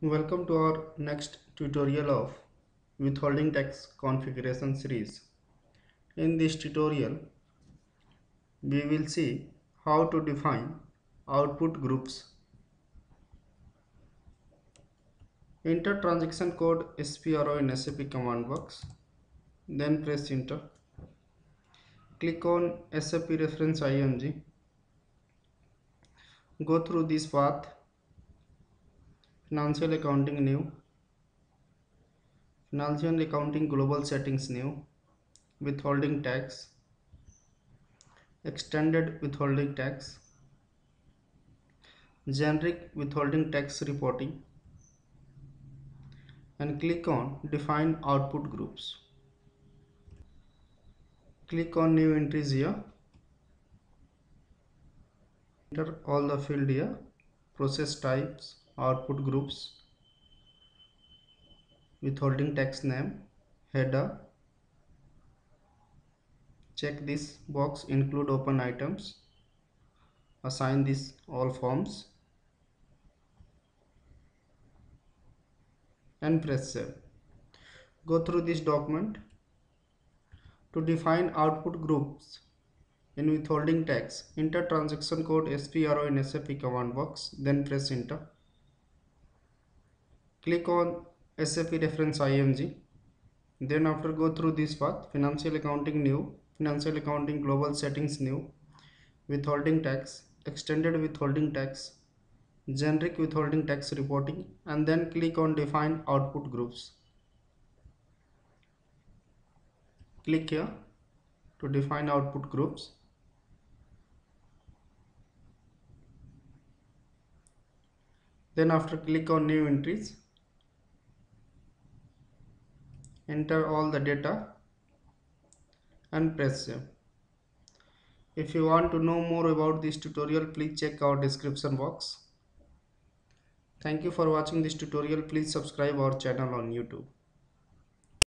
Welcome to our next tutorial of withholding tax configuration series. In this tutorial, we will see how to define output groups. Enter transaction code SPRO in SAP command box, then press enter. Click on SAP reference IMG. Go through this path financial accounting new financial accounting global settings new withholding tax extended withholding tax generic withholding tax reporting and click on define output groups. Click on new entries here. Enter all the field here process types output groups withholding tax name header. Check this box include open items. Assign this all forms. And press save. Go through this document to define output groups in withholding tax enter transaction code SPRO in SAP command box then press enter click on SAP reference IMG then after go through this path financial accounting new financial accounting global settings new withholding tax extended withholding tax generic withholding tax reporting and then click on define output groups. Click here to define output groups. Then after click on new entries enter all the data and press save. If you want to know more about this tutorial, please check our description box. Thank you for watching this tutorial. Please subscribe our channel on YouTube.